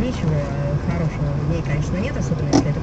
ничего э, хорошего ну в ней, конечно, нет, особенно если это.